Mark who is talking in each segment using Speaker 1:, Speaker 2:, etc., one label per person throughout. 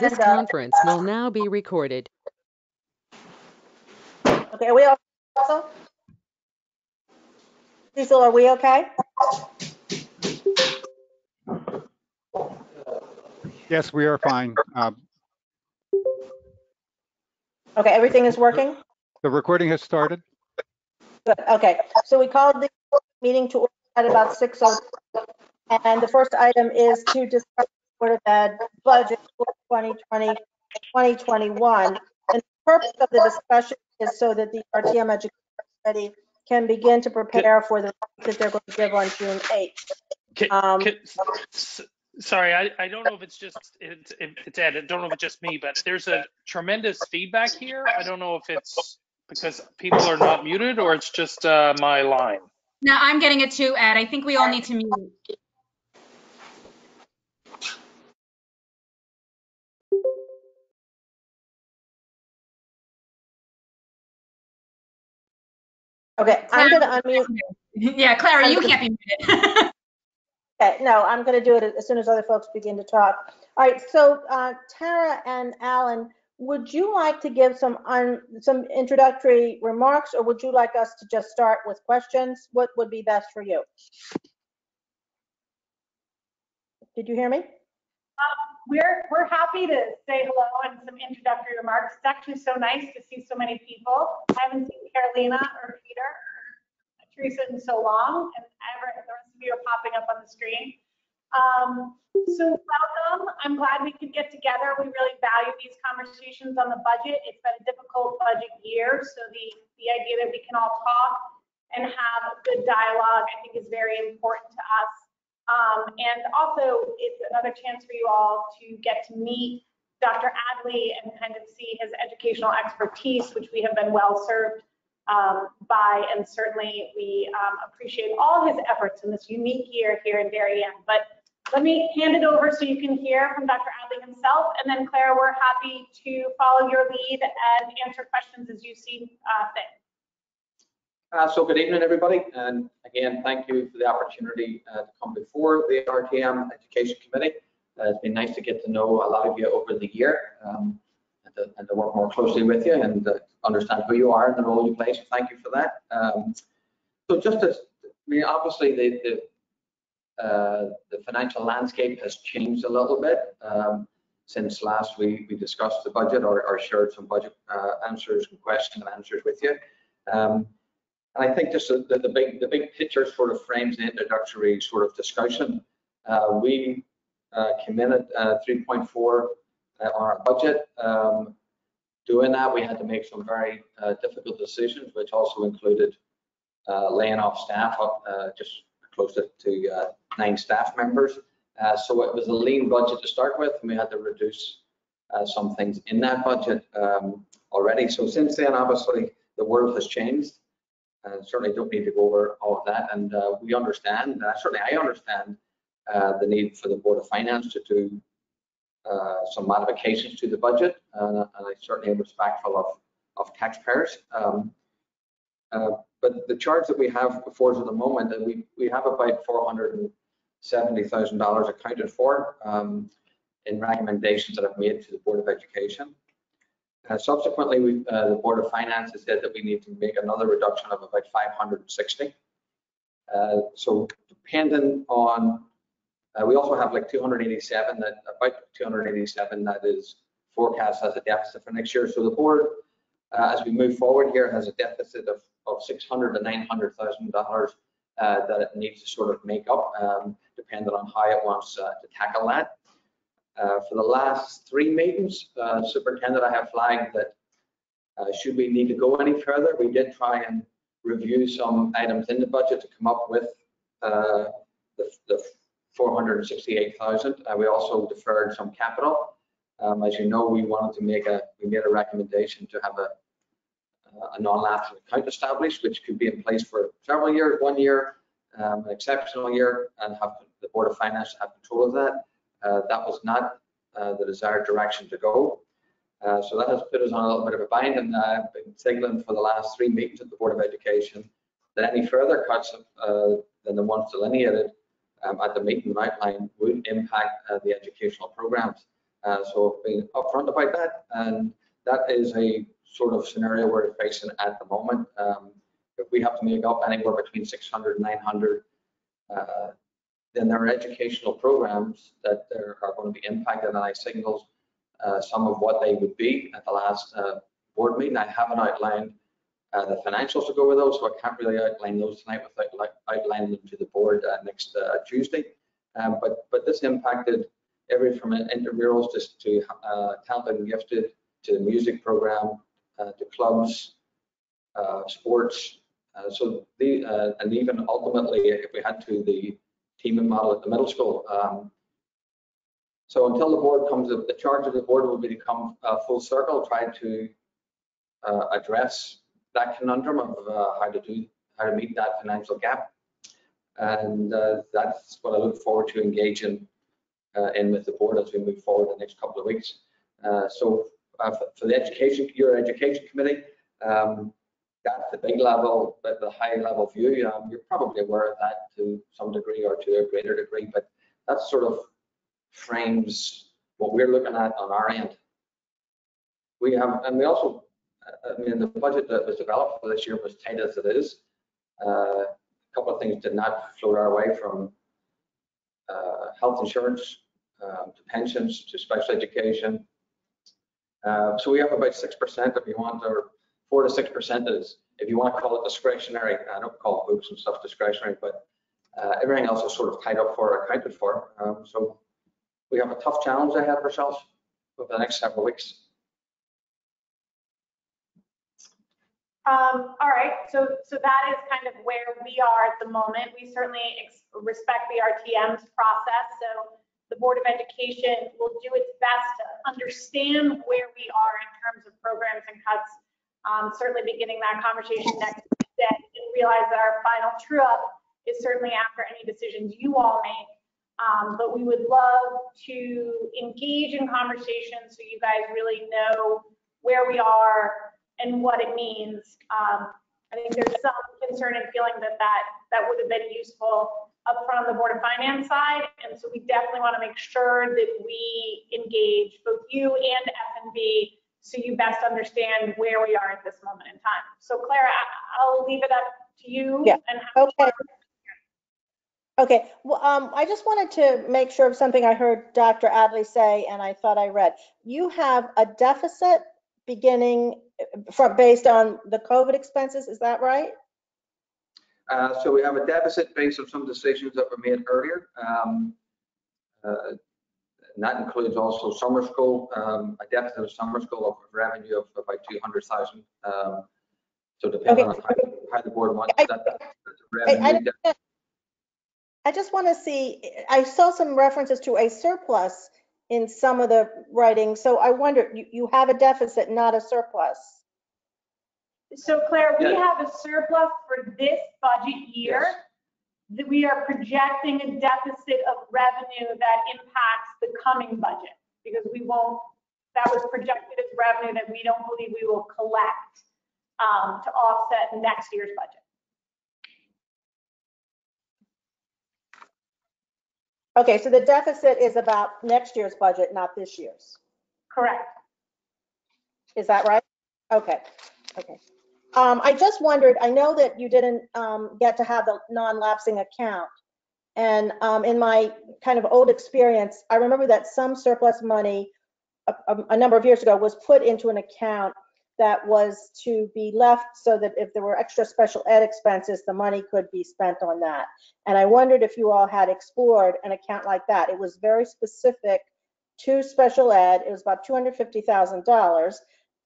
Speaker 1: This
Speaker 2: agenda.
Speaker 1: conference will now be recorded.
Speaker 2: Okay, are we all, also? Cecil, are we okay?
Speaker 3: Yes, we are fine. Uh,
Speaker 2: Okay, everything is working?
Speaker 3: The recording has started.
Speaker 2: Good, okay. So we called the meeting to order at about 6:00. And the first item is to discuss Board of Ed budget for 2020, 2021. And the purpose of the discussion is so that the RTM Education Committee can begin to prepare for the that they're going to give on June 8th.
Speaker 4: Can-
Speaker 2: Um,
Speaker 4: can- s- Sorry, I, I don't know if it's just, it's, it's Ed, I don't know if it's just me, but there's a tremendous feedback here. I don't know if it's because people are not muted or it's just uh, my line.
Speaker 5: No, I'm getting it too, Ed. I think we all need to mute.
Speaker 2: Okay, I'm going to unmute.
Speaker 5: Yeah, Clara, you can't be muted.
Speaker 2: Okay, no, I'm going to do it as soon as other folks begin to talk. All right, so uh, Tara and Alan, would you like to give some, un- some introductory remarks, or would you like us to just start with questions? What would be best for you? Did you hear me?
Speaker 6: We're, we're happy to say hello and some introductory remarks. It's actually so nice to see so many people. I haven't seen Carolina or Peter or Teresa in so long, and ever, the rest of you are popping up on the screen. Um, so welcome. I'm glad we could get together. We really value these conversations on the budget. It's been a difficult budget year, so the, the idea that we can all talk and have a good dialogue, I think is very important to us. Um, and also, it's another chance for you all to get to meet Dr. Addley and kind of see his educational expertise, which we have been well served um, by. And certainly, we um, appreciate all his efforts in this unique year here in Darien. But let me hand it over so you can hear from Dr. Addley himself. And then, Clara, we're happy to follow your lead and answer questions as you see uh, fit.
Speaker 7: Uh, So good evening, everybody, and again, thank you for the opportunity uh, to come before the RTM Education Committee. Uh, It's been nice to get to know a lot of you over the year um, and to and to work more closely with you and uh, understand who you are and the role you play, so thank you for that. Um, So just as, I mean, obviously, the, the uh, the financial landscape has changed a little bit um, since last we we discussed the budget or or shared some budget uh, answers and questions and answers with you. Um, and I think just the, the big the big picture sort of frames the introductory sort of discussion. Uh, we uh, uh, 3.4 uh, on our budget. Um, doing that, we had to make some very uh, difficult decisions, which also included uh, laying off staff up just close to, to nine staff members. So it was a lean budget to start with, and we had to reduce some things in that budget um, already. So since then, obviously, the world has changed. Uh, certainly don't need to go over all of that. And uh, we understand, uh, certainly I understand uh, the need for the Board of Finance to do uh, some modifications to the budget. And I certainly am respectful of, of taxpayers. Um, but the charge that we have before us at the moment, that we, we have about $470,000 accounted for um, in recommendations that I've made to the Board of Education. Uh, subsequently, we, uh, the Board of Finance has said that we need to make another reduction of about 560. Uh, so depending on, uh, we also have like 287 that about 287 that is forecast as a deficit for next year. So the board, uh, as we move forward here, has a deficit of, of 600 to 900 thousand dollars uh, that it needs to sort of make up, um, depending on how it wants to tackle that. Uh, for the last three meetings, uh, Superintendent, I have flagged that uh, should we need to go any further, we did try and review some items in the budget to come up with the, the 468,000. Uh, we also deferred some capital. Um, as you know, we wanted to make a, we made a recommendation to have a, a non-lapsing account established, which could be in place for several years, one year, um, an exceptional year, and have the Board of Finance have control of that. Uh, that was not uh, the desired direction to go. Uh, so that has put us on a little bit of a bind, and I've been signaling for the last three meetings at the Board of Education that any further cuts than the ones delineated um, at the meeting outline would impact the educational programs. So I've been upfront about that, and that is a sort of scenario we're facing at the moment. Um, If we have to make up anywhere between 600 and 900, uh, then there are educational programs that are going to be impacted, and I signaled uh, some of what they would be at the last uh, board meeting. I haven't outlined uh, the financials to go with those, so I can't really outline those tonight without outlining them to the board uh, next uh, Tuesday. Um, But, but this impacted every from intramurals just to uh, talented and gifted, to the music program, to clubs, sports. So the, and even ultimately, if we had to, the teaming model at the middle school. Um, So until the board comes, the charge of the board will be to come uh, full circle, try to uh, address that conundrum of uh, how to do, how to meet that financial gap. And uh, that's what I look forward to engaging uh, in with the board as we move forward the next couple of weeks. Uh, So for- for the education, your education committee, um, that's the big level, but the high level view, um, you're probably aware of that to some degree or to a greater degree, but that sort of frames what we're looking at on our end. We have, and we also, I mean, the budget that was developed for this year was tight as it is. Uh, A couple of things did not float our way from uh, health insurance um, to pensions to special education. Uh, So we have about 6% if you want, or 4 to 6% is, if you want to call it discretionary, I don't call books and stuff discretionary, but uh, everything else is sort of tied up for, or accounted for. Um, So we have a tough challenge ahead of ourselves over the next several weeks.
Speaker 6: Um, all right, so, so that is kind of where we are at the moment. We certainly respect the RTM's process, so the Board of Education will do its best to understand where we are in terms of programs and cuts. Um, certainly beginning that conversation next Tuesday and realize that our final true up is certainly after any decisions you all make. Um, but we would love to engage in conversations so you guys really know where we are and what it means. Um, I think there's some concern and feeling that that, that would have been useful up front on the Board of Finance side. And so we definitely want to make sure that we engage both you and F&B so you best understand where we are at this moment in time. So Clara, I- I'll leave it up to you.
Speaker 8: Yeah,
Speaker 6: and how-
Speaker 8: Okay. Okay, well, um, I just wanted to make sure of something I heard Dr. Addley say, and I thought I read. You have a deficit beginning uh, from, based on the COVID expenses, is that right?
Speaker 7: Uh, So we have a deficit based on some decisions that were made earlier. Um, uh, And that includes also summer school, um, a deficit of summer school of revenue of about 200,000. Um, So depending on how how the board wants
Speaker 8: I-
Speaker 7: that. that's a
Speaker 8: I, I,
Speaker 7: revenue de-
Speaker 8: I just want to see, I saw some references to a surplus in some of the writing, so I wonder, you, you have a deficit, not a surplus.
Speaker 6: So Claire, we
Speaker 7: Yeah.
Speaker 6: have a surplus for this budget year.
Speaker 7: Yes.
Speaker 6: That we are projecting a deficit of revenue that impacts the coming budget because we won't, that was projected as revenue that we don't believe we will collect um, to offset next year's budget.
Speaker 8: Okay, so the deficit is about next year's budget, not this year's.
Speaker 6: Correct.
Speaker 8: Is that right? Okay, okay. Um, I just wondered, I know that you didn't, um, get to have the non-lapsing account. And, um, in my kind of old experience, I remember that some surplus money a, a, a number of years ago was put into an account that was to be left so that if there were extra special ed expenses, the money could be spent on that. And I wondered if you all had explored an account like that. It was very specific to special ed. It was about $250,000.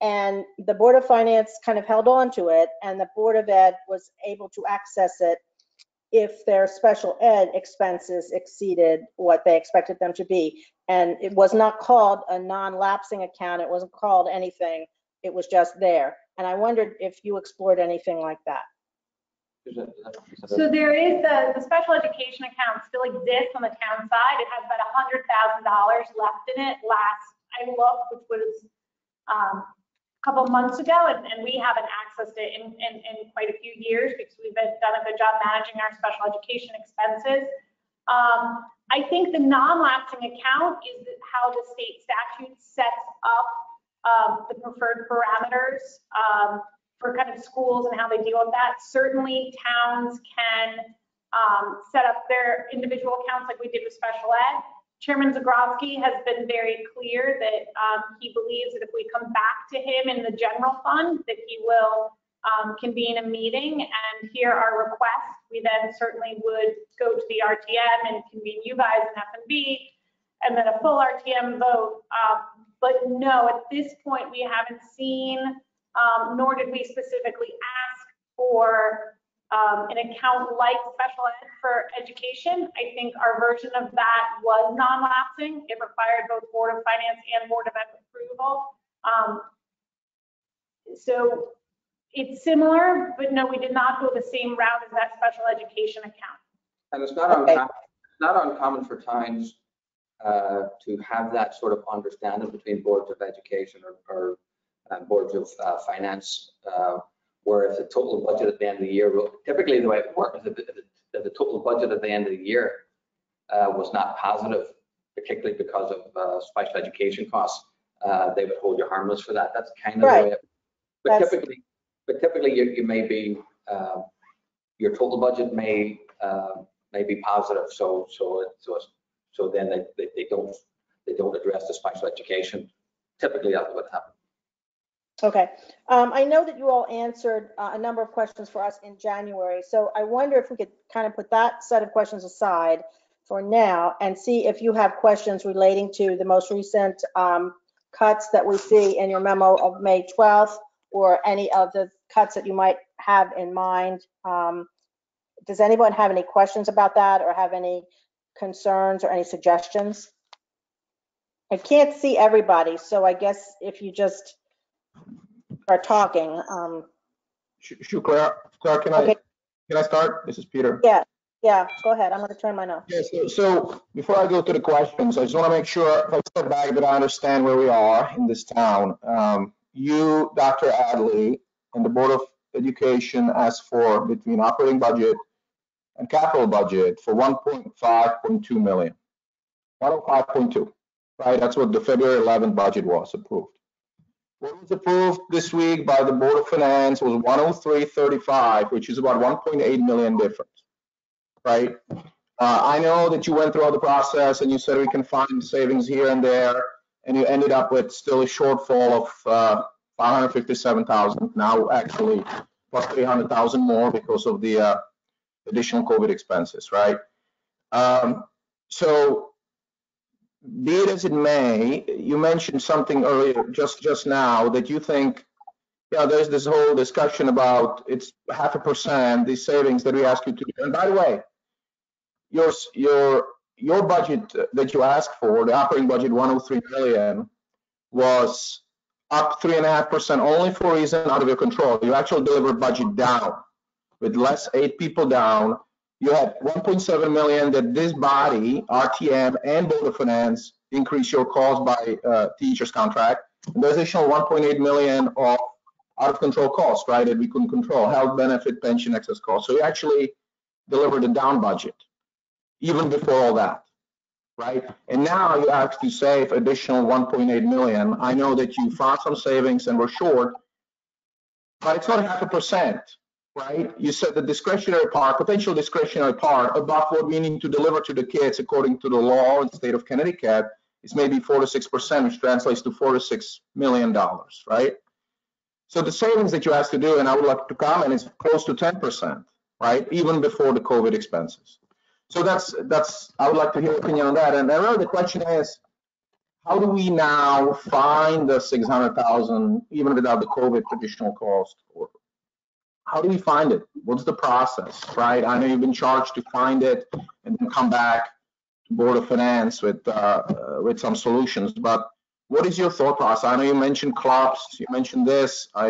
Speaker 8: And the Board of Finance kind of held on to it, and the Board of Ed was able to access it if their special ed expenses exceeded what they expected them to be. And it was not called a non-lapsing account. It wasn't called anything. It was just there. And I wondered if you explored anything like that.
Speaker 6: So there is the, the special education account still exists on the town side. It has about a hundred thousand dollars left in it last I looked, which was um, couple months ago, and, and we haven't accessed it in, in, in quite a few years because we've been, done a good job managing our special education expenses. Um, I think the non-lapsing account is how the state statute sets up um, the preferred parameters um, for kind of schools and how they deal with that. Certainly, towns can um, set up their individual accounts like we did with special ed. Chairman Zagrodzky has been very clear that um, he believes that if we come back to him in the general fund, that he will um, convene a meeting and hear our request. We then certainly would go to the RTM and convene you guys in F and B, and then a full RTM vote. Um, But no, at this point, we haven't seen, um, nor did we specifically ask for um, an account like special ed for education. I think our version of that was non-lapsing. It required both Board of Finance and Board of Ed approval. Um, So it's similar, but no, we did not go the same route as that special education account.
Speaker 7: And it's not
Speaker 2: Okay.
Speaker 7: uncommon, it's not uncommon for times uh, to have that sort of understanding between boards of education or, or uh, boards of uh, finance, uh, where if the total budget at the end of the year, typically the way it works is if the, total budget at the end of the year uh, was not positive, particularly because of uh, special education costs, uh, they would hold you harmless for that. That's kind of the way. it- But
Speaker 2: That's-
Speaker 7: typically, but typically you, you may be, uh, your total budget may, uh, may be positive, so, so, it- so, it's- so then they, they, they don't, they don't address the special education. Typically, that's what happens.
Speaker 2: Okay. Um, I know that you all answered uh, a number of questions for us in January, so I wonder if we could kind of put that set of questions aside for now and see if you have questions relating to the most recent um, cuts that we see in your memo of May 12th or any of the cuts that you might have in mind. Um, Does anyone have any questions about that or have any concerns or any suggestions? I can't see everybody, so I guess if you just are talking, um,
Speaker 9: Sure, Claire, Claire, can I,
Speaker 2: Okay.
Speaker 9: can I start? This is Peter.
Speaker 2: yeah, yeah, go ahead. I'm gonna turn mine off.
Speaker 9: Yeah, so, so before I go to the questions, I just want to make sure, if I step back, that I understand where we are in this town. Um, You, Dr. Addley, and the Board of Education asked for between operating budget and capital budget for 1.5.2 million. 105.2, right? That's what the February 11th budget was approved. What was approved this week by the Board of Finance was 103.35, which is about 1.8 million difference, right? Uh, I know that you went through all the process and you said we can find savings here and there, and you ended up with still a shortfall of uh, 557,000. Now actually plus 300,000 more because of the uh, additional COVID expenses, right? Um, so be it as it may, you mentioned something earlier, just just now, that you think, yeah, there's this whole discussion about it's half a percent, these savings that we ask you to do. And by the way, your your your budget that you asked for, the operating budget 103 million, was up three and a half percent only for reason out of your control. You actually delivered budget down with less eight people down. You had 1.7 million that this body, RTM and of Finance, increased your cost by uh, teachers contract. And there's additional 1.8 million of out of control costs, right, that we couldn't control, health benefit, pension, excess costs. So you actually delivered a down budget even before all that, right? And now you have to save additional 1.8 million. I know that you found some savings and were short, but it's not half a percent, right? You said the discretionary part, potential discretionary part above what we need to deliver to the kids according to the law in the state of Connecticut is maybe four to six percent, which translates to four to six million dollars, right? So the savings that you asked to do, and I would like to comment, is close to 10 percent, right? Even before the COVID expenses. So that's that's I would like to hear your opinion on that. And really the question is, how do we now find the 600,000 even without the COVID additional cost? Or how do we find it? What's the process, right? I know you've been charged to find it and then come back to Board of Finance with uh, uh, with some solutions. But what is your thought process? I know you mentioned clubs, you mentioned this. I,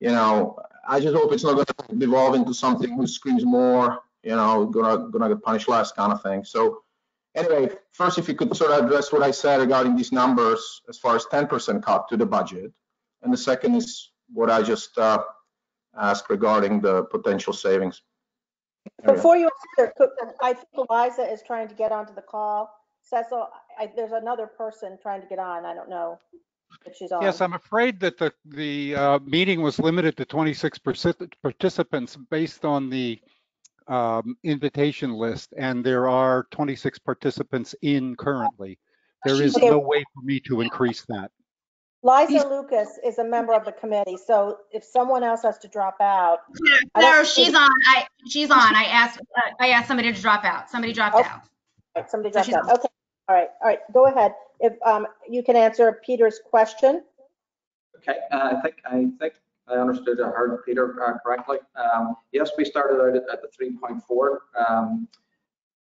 Speaker 9: you know, I just hope it's not going to devolve into something who screams more you know, gonna gonna get punished less kind of thing. So anyway, first, if you could sort of address what I said regarding these numbers as far as 10% cut to the budget, and the second is what I just uh, asked regarding the potential savings. There you go.
Speaker 2: Before you, answer, I think Eliza is trying to get onto the call. Cecil, I, there's another person trying to get on. I don't know if she's on.
Speaker 3: Yes, I'm afraid that the, the uh, meeting was limited to 26 perci- participants based on the um, invitation list, and there are 26 participants in currently. There is
Speaker 2: Okay.
Speaker 3: no way for me to increase that.
Speaker 2: Liza Lucas is a member of the committee, so if someone else has to drop out, I don't
Speaker 5: Claire, she's on. I, she's on. I asked, I asked somebody to drop out. Somebody dropped
Speaker 2: Okay.
Speaker 5: out.
Speaker 2: Right, somebody
Speaker 5: So
Speaker 2: dropped
Speaker 5: she's
Speaker 2: out. Okay, all right, all right, go ahead. If, um, you can answer Peter's question.
Speaker 7: Okay, uh, I think, I think I understood, I heard Peter uh, correctly. Um, Yes, we started out at- at the 3.4. um,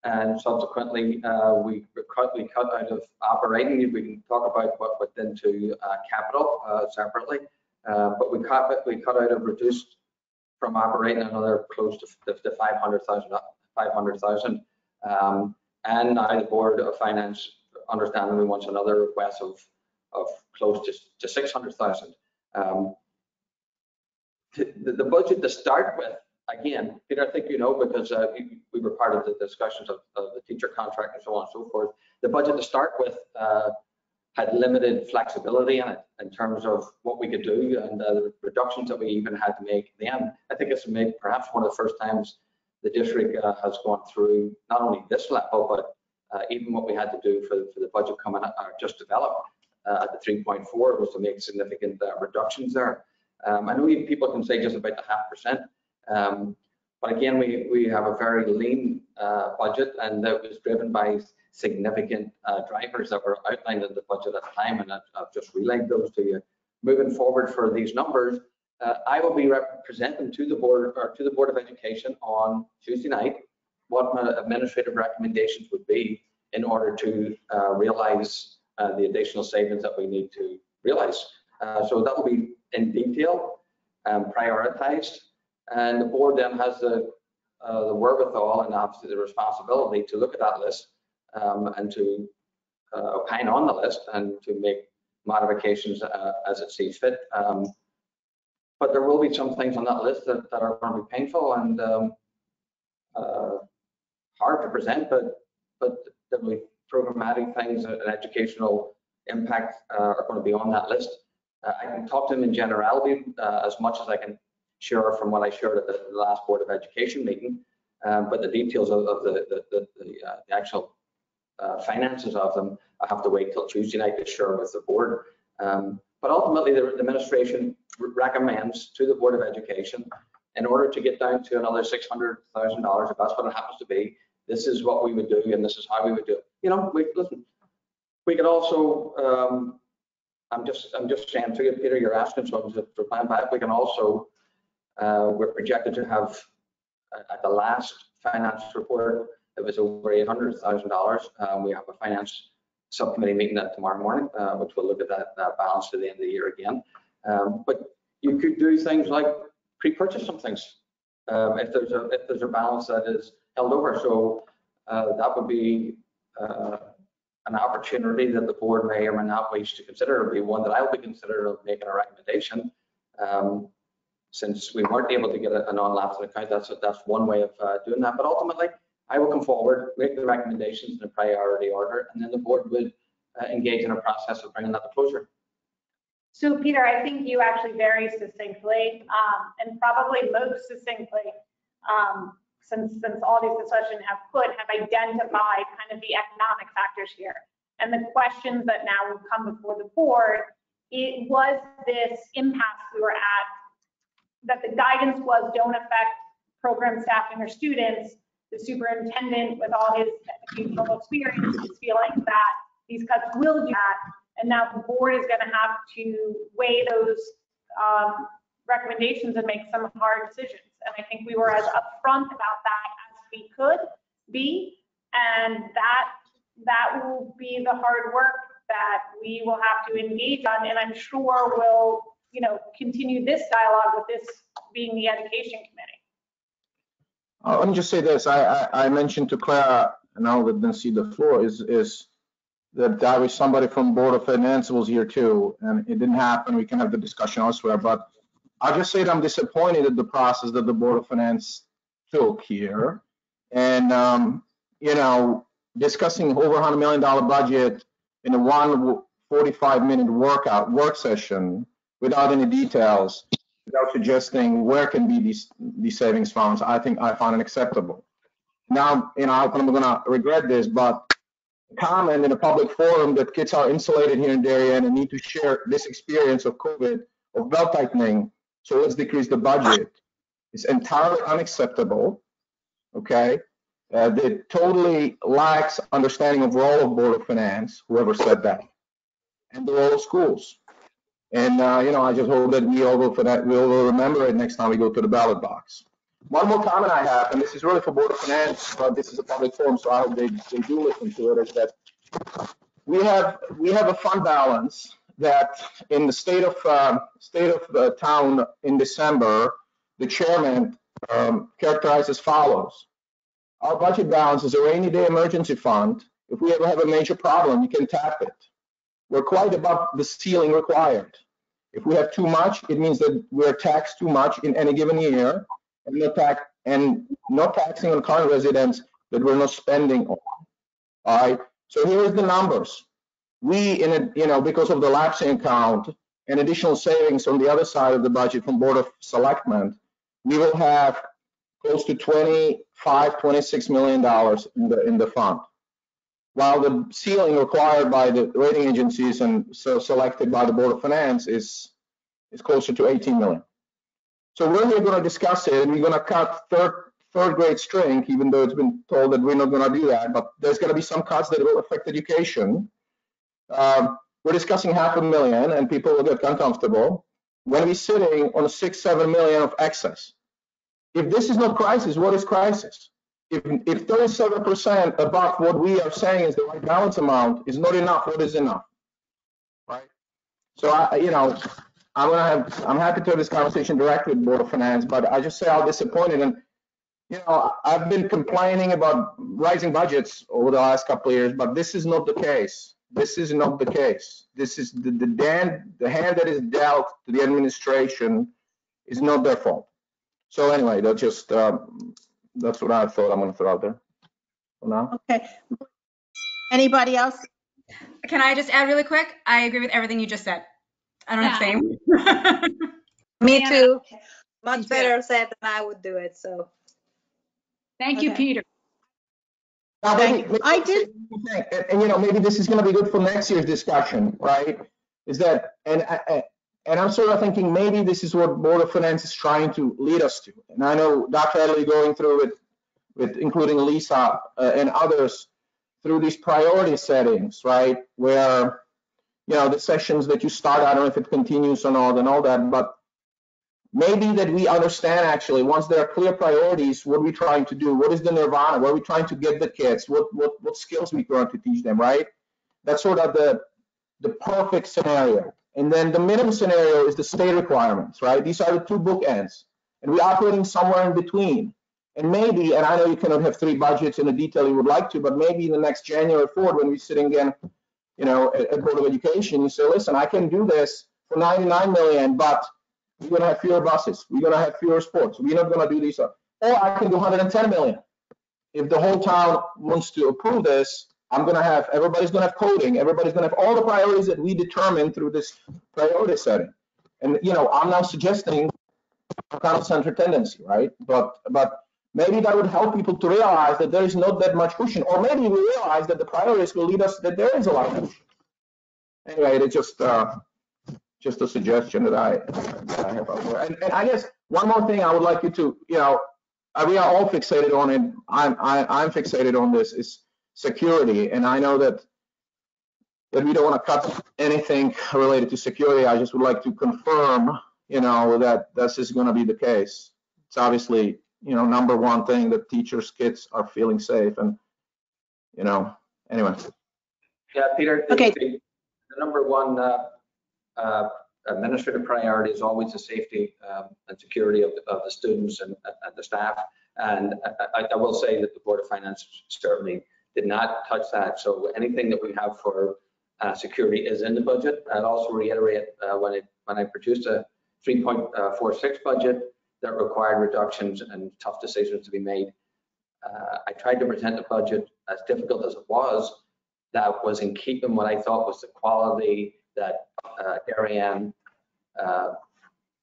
Speaker 7: And subsequently, uh, we cut, we cut out of operating. We can talk about what went into uh, capital uh, separately. Uh, But we cut, we cut out of reduced from operating another close to the 500,000, 500,000. Um, And now the Board of Finance understandably wants another request of, of close to, to 600,000. Um, The, the budget to start with, again, Peter, I think you know, because uh, we- we were part of the discussions of, of the teacher contract and so on and so forth. The budget to start with uh, had limited flexibility in it in terms of what we could do and uh, the reductions that we even had to make then. I think it's maybe perhaps one of the first times the district uh, has gone through not only this level, but uh, even what we had to do for, for the budget coming up, uh, just developed at the 3.4 was to make significant reductions there. Um, I know you- people can say just about the half percent, um, but again, we, we have a very lean uh, budget and that was driven by significant uh, drivers that were outlined in the budget at the time, and I've, I've just relayed those to you. Moving forward for these numbers, uh, I will be representing to the board or to the Board of Education on Tuesday night what my administrative recommendations would be in order to uh, realize uh, the additional savings that we need to realize. Uh, So that will be in detail, um, prioritized, and the board then has the, uh, the wherewithal and obviously the responsibility to look at that list um, and to uh, opine on the list and to make modifications uh, as it sees fit. Um, But there will be some things on that list that, that are going to be painful and um, uh, hard to present, but, but there will be programmatic things and educational impact uh, are going to be on that list. Uh, I can talk to them in generality as much as I can share from what I shared at the last Board of Education meeting. Um, But the details of, of the, the, the, the uh, the actual uh, finances of them, I have to wait till Tuesday night to share with the board. Um, But ultimately, the administration recommends to the Board of Education, in order to get down to another six hundred thousand dollars, if that's what it happens to be, this is what we would do and this is how we would do it. You know, we, listen, we could also, um, I'm just, I'm just saying to you, Peter, you're asking, so I'm just replying back, we can also, uh, we're projected to have, uh, at the last finance report, it was over eight hundred thousand dollars. Um, we have a finance subcommittee meeting that tomorrow morning, uh, which will look at that, that balance to the end of the year again. Um, but you could do things like pre-purchase some things. Um, if there's a, if there's a balance that is held over, so, uh, that would be, uh, an opportunity that the board may or may not wish to consider, It'll be one that I'll be considering making a recommendation. Um, since we weren't able to get a a non-lapsing account, that's, that's one way of uh, doing that. But ultimately, I will come forward, make the recommendations in a priority order, and then the board would uh, engage in a process of bringing that to closure.
Speaker 6: So Peter, I think you actually very succinctly, um, and probably most succinctly, um, since, since all these discussions have put, have identified kind of the economic factors here. And the questions that now would come before the board, it was this impasse we were at, that the guidance was don't affect program staffing or students. The superintendent with all his educational experience is feeling that these cuts will do that. And now the board is going to have to weigh those um, recommendations and make some hard decisions. And I think we were as upfront about that as we could be. And that, that will be the hard work that we will have to engage on. And I'm sure we'll, you know, continue this dialogue with this being the education committee.
Speaker 9: Uh, Let me just say this, I, I, I mentioned to Clara, and I didn't see the floor, is, is that there was somebody from Board of Finance was here too, and it didn't happen, we can have the discussion elsewhere, but I'll just say that I'm disappointed at the process that the Board of Finance took here. And, um, you know, discussing over $100 million budget in a one 45 minute workout, work session without any details, without suggesting where can be these, these savings funds, I think I find unacceptable. Now, you know, I'm gonna regret this, but comment in a public forum that kids are insulated here in Darien and need to share this experience of COVID, of belt tightening, so let's decrease the budget, It's entirely unacceptable, okay? Uh, that totally lacks understanding of role of Board of Finance, whoever said that, and the role of schools. And, uh, you know, I just hope that we all go for that, we will remember it next time we go to the ballot box. One more comment I have, and this is really for Board of Finance, but this is a public forum, so I hope they, they do listen to it, is that we have, we have a fund balance that in the state of, uh, state of the town in December, the chairman um, characterized as follows. Our budget balance is a rainy day emergency fund. If we ever have a major problem, you can tap it. We're quite above the ceiling required. If we have too much, it means that we're taxed too much in any given year and not tax and taxing on current residents that we're not spending on. All right. So here's the numbers. We in a, you know, because of the lapsing account and additional savings on the other side of the budget from Board of Selectmen, we will have close to 25, 26 million dollars in the in the fund. While the ceiling required by the rating agencies and so selected by the Board of Finance is is closer to 18 million. So we're here going to discuss it, and we're going to cut third third grade string, even though it's been told that we're not going to do that. But there's going to be some cuts that will affect education. Um, we're discussing half a million, and people will get uncomfortable when we're sitting on six, seven million of excess. If this is not crisis, what is crisis? If, if 37% above what we are saying is the right balance amount is not enough, what is enough? Right? So I, you know, I'm gonna have, I'm happy to have this conversation directly with Board of Finance, but I just say how disappointed and, you know, I've been complaining about rising budgets over the last couple of years, but this is not the case. This is not the case. This is the, the dan, the hand that is dealt to the administration is not their fault. So anyway, that's just, um, that's what I thought I'm gonna throw out there for now.
Speaker 2: Okay. Anybody else?
Speaker 5: Can I just add really quick? I agree with everything you just said. I don't have to say.
Speaker 10: Me too. Much better said than I would do it, so.
Speaker 6: Thank you,
Speaker 2: Okay.
Speaker 6: Peter.
Speaker 9: Now,
Speaker 2: Thank
Speaker 9: maybe-
Speaker 2: I did-
Speaker 9: And, and, you know, maybe this is gonna be good for next year's discussion, right? Is that, and, I- I- and I'm sort of thinking maybe this is what Board of Finance is trying to lead us to. And I know Dr. Addley going through it with including Lisa uh, and others through these priority settings, right? Where, you know, the sessions that you start, I don't know if it continues or not and all that, but maybe that we understand actually, once there are clear priorities, what are we're trying to do, what is the nirvana, what are we trying to get the kids, what, what, what skills we're going to teach them, right? That's sort of the, the perfect scenario. And then the minimum scenario is the state requirements, right? These are the two bookends. And we're operating somewhere in between. And maybe, and I know you cannot have three budgets in the detail you would like to, but maybe in the next January 4th, when we're sitting again, you know, at, at Board of Education, you say, listen, I can do this for 99 million, but we're gonna have fewer buses, we're gonna have fewer sports, we're not gonna do these. Or I can do 110 million. If the whole town wants to approve this, I'm gonna have, everybody's gonna have coding, everybody's gonna have all the priorities that we determine through this priority setting. And, you know, I'm now suggesting a kind of center tendency, right? But, but maybe that would help people to realize that there is not that much cushion, or maybe we realize that the priorities will lead us, that there is a lot of cushion. Anyway, it's just, uh, just a suggestion that I, that I have there. And, and I guess one more thing I would like you to, you know, we are all fixated on it. I'm, I, I'm fixated on this is security. And I know that, that we don't want to cut anything related to security. I just would like to confirm, you know, that this is going to be the case. It's obviously, you know, number one thing that teachers, kids are feeling safe and, you know, anyway.
Speaker 7: Yeah, Peter. the-
Speaker 2: Okay.
Speaker 7: The the number one uh, uh, administrative priority is always the safety um, and security of, of the students and, and the staff. And I, I- I will say that the Board of Finance certainly did not touch that. So anything that we have for uh, security is in the budget. I'd also reiterate uh, when it, when I produced a 3.46 budget, that required reductions and tough decisions to be made. Uh, I tried to present the budget as difficult as it was, that was in keeping what I thought was the quality that uh, Darien uh,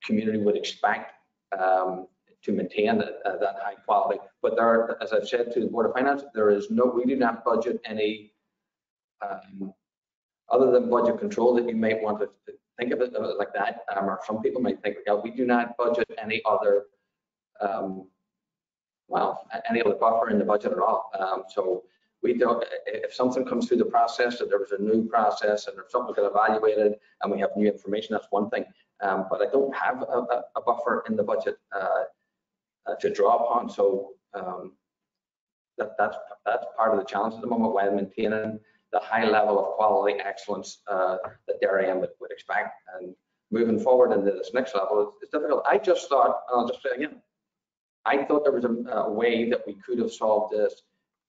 Speaker 7: community would expect um, to maintain that, uh, that high quality. But there, are, as I've said to the Board of Finance, there is no, we do not budget any, um, other than budget control that you might want to think of it like that, um, or some people might think, yeah, we do not budget any other, um, well, any other buffer in the budget at all. Um, so we don't, if something comes through the process, that there was a new process and if something got evaluated and we have new information, that's one thing. Um, but I don't have a, a, a buffer in the budget, uh, uh, to draw upon. So, um, that, that's, that's part of the challenge at the moment while maintaining the high level of quality excellence, uh, that Darien would, would expect. And moving forward into this next level, it's, it's difficult. I just thought, and I'll just say again, I thought there was a, a way that we could have solved this,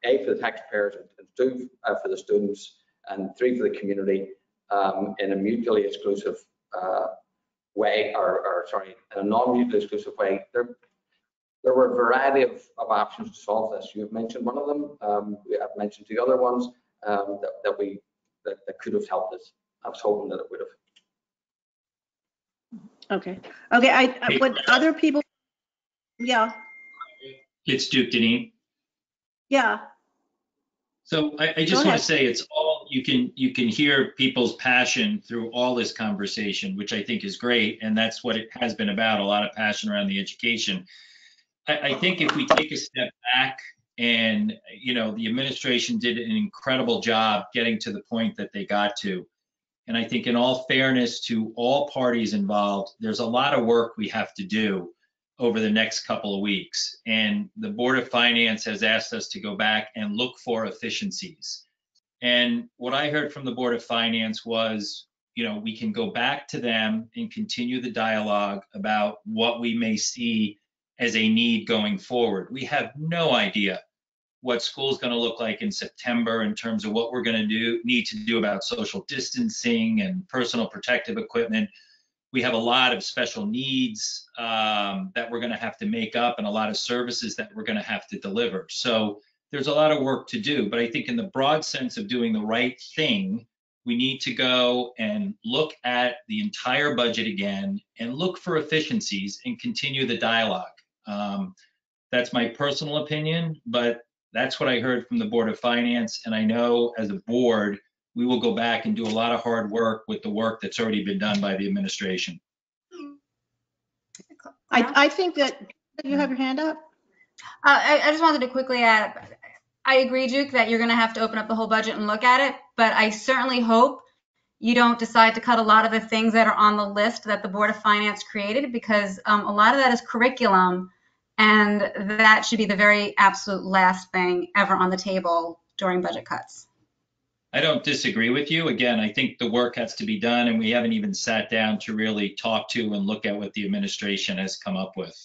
Speaker 7: A, for the taxpayers, and two, uh, for the students, and three, for the community, um, in a mutually exclusive, uh, way, or, or sorry, in a non-mutually exclusive way. There, there were a variety of, of options to solve this. You've mentioned one of them. Um, we have mentioned the other ones, um, that, that we, that, that could have helped us. I was hoping that it would have.
Speaker 8: Okay, okay, I, I- would other people, yeah,
Speaker 11: It's Duke Dineen.
Speaker 8: yeah,
Speaker 11: So I, I just want to say it's all, you can, you can hear people's passion through all this conversation, which I think is great. And that's what it has been about, a lot of passion around the education. I, I think if we take a step back and, you know, the administration did an incredible job getting to the point that they got to. And I think in all fairness to all parties involved, there's a lot of work we have to do over the next couple of weeks. And the Board of Finance has asked us to go back and look for efficiencies. And what I heard from the Board of Finance was, you know, we can go back to them and continue the dialogue about what we may see as a need going forward. We have no idea what school's going to look like in September in terms of what we're going to do, need to do about social distancing and personal protective equipment we have a lot of special needs um, that we're going to have to make up and a lot of services that we're going to have to deliver. So there's a lot of work to do. But I think in the broad sense of doing the right thing, we need to go and look at the entire budget again and look for efficiencies and continue the dialogue. Um, that's my personal opinion, but that's what I heard from the Board of Finance. And I know as a board, we will go back and do a lot of hard work with the work that's already been done by the administration.
Speaker 8: I, I think that, you have your hand up?
Speaker 5: Uh, I, I just wanted to quickly add, I agree, Duke, that you're going to have to open up the whole budget and look at it, but I certainly hope you don't decide to cut a lot of the things that are on the list that the Board of Finance created, because um, a lot of that is curriculum, and that should be the very absolute last thing ever on the table during budget cuts.
Speaker 11: I don't disagree with you. Again, I think the work has to be done and we haven't even sat down to really talk to and look at what the administration has come up with.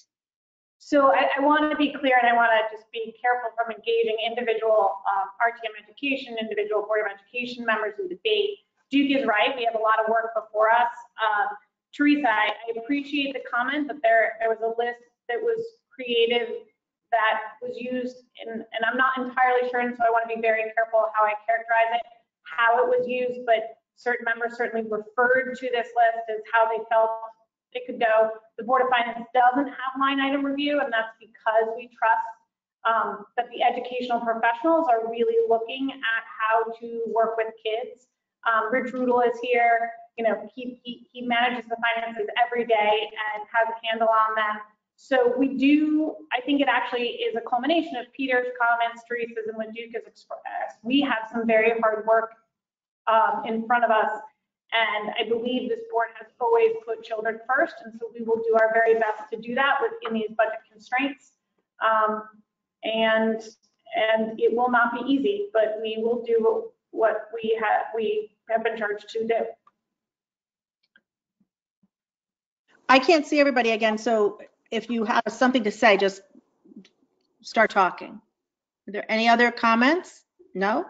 Speaker 6: So I, I want to be clear and I want to just be careful from engaging individual um, RTM education, individual Board of Education members in debate. Duke is right. We have a lot of work before us. Um, Teresa, I, I appreciate the comment that there, there was a list that was creative that was used in, and I'm not entirely sure, and so I want to be very careful how I characterize it, how it was used, but certain members certainly referred to this list as how they felt it could go. The Board of Finance doesn't have line item review, and that's because we trust um, that the educational professionals are really looking at how to work with kids. Um, Rich Rudel is here, you know, he, he, he manages the finances every day and has a handle on them. So we do, I think it actually is a culmination of Peter's comments, Teresa's, and what Duke has expressed. We have some very hard work um, in front of us. And I believe this board has always put children first. And so we will do our very best to do that within these budget constraints. Um, and, and it will not be easy, but we will do what we have, we have been charged to do.
Speaker 8: I can't see everybody again, so if you have something to say, just start talking. Are there any other comments? No?